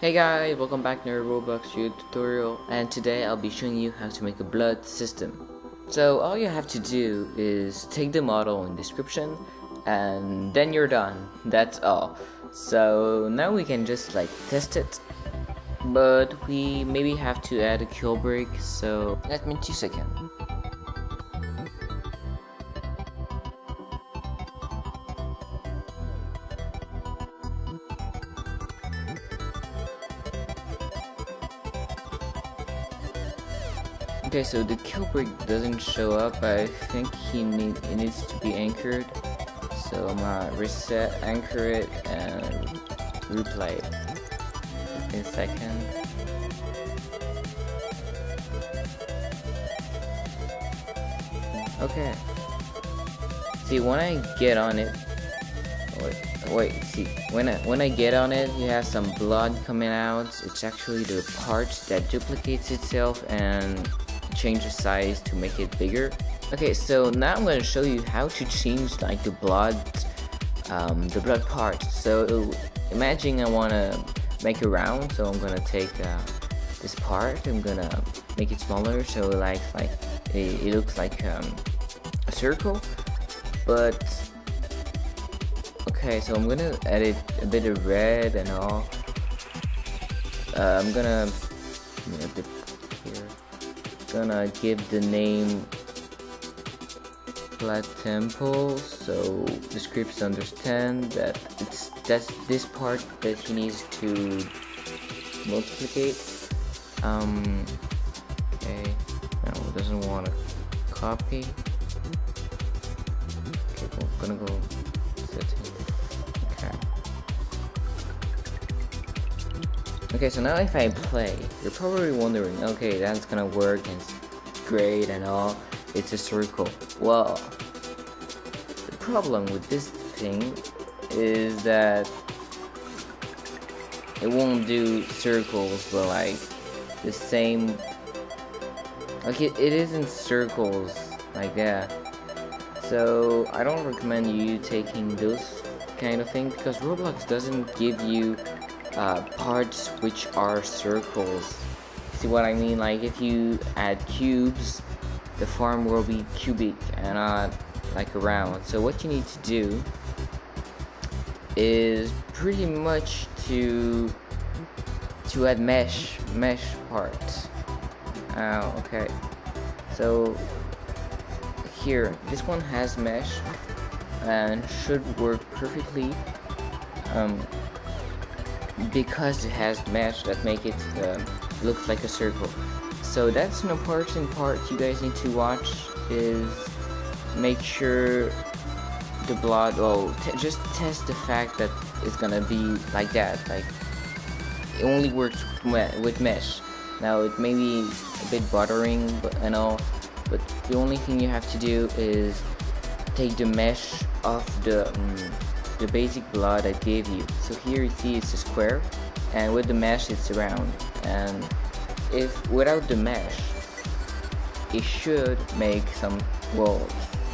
Hey guys, welcome back to another Roblox tutorial and today I'll be showing you how to make a blood system. So all you have to do is take the model in description and then you're done. That's all. So now we can just like test it but we maybe have to add a kill brick so let me two seconds. Okay, so the kill brick doesn't show up. I think he need it needs to be anchored. So I'm gonna reset, anchor it, and replay it. In a second. Okay. See, when I get on it, wait, wait, see, when I when I get on it, you have some blood coming out. It's actually the part that duplicates itself and change the size to make it bigger. Okay, so now I'm gonna show you how to change like the blood, um, the blood part. So imagine I wanna make a round, so I'm gonna take uh, this part. I'm gonna make it smaller, so like like it, it looks like um, a circle. But okay, so I'm gonna edit a bit of red and all. Uh, I'm gonna you know, gonna give the name Flat Temple so the scripts understand that it's that's this part that he needs to multiplicate. Um okay now it doesn't want to copy. Okay we're gonna go Okay, so now if I play, you're probably wondering, okay, that's gonna work and great and all, it's a circle. Well, the problem with this thing is that it won't do circles, but like the same, like it, it isn't circles like that. So I don't recommend you taking those kind of thing because Roblox doesn't give you uh, parts which are circles. See what I mean? Like if you add cubes, the form will be cubic and not like a round. So what you need to do is pretty much to to add mesh mesh parts. Oh, okay. So here, this one has mesh and should work perfectly. Um, because it has mesh that make it uh, look like a circle. So that's an important part you guys need to watch is make sure the blood, oh, just test the fact that it's gonna be like that, like it only works with mesh. Now it may be a bit buttering but, and all, but the only thing you have to do is take the mesh off the um, the basic blood I gave you. So here you see it's a square and with the mesh it's round and if without the mesh it should make some well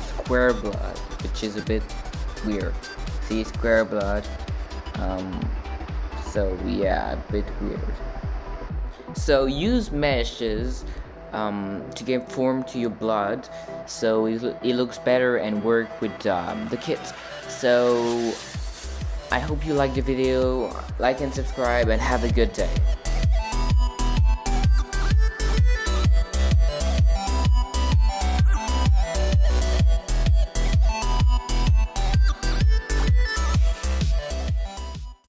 square blood which is a bit weird. See square blood um, so yeah a bit weird. So use meshes um, to give form to your blood so it, it looks better and work with um, the kit so I hope you liked the video like and subscribe and have a good day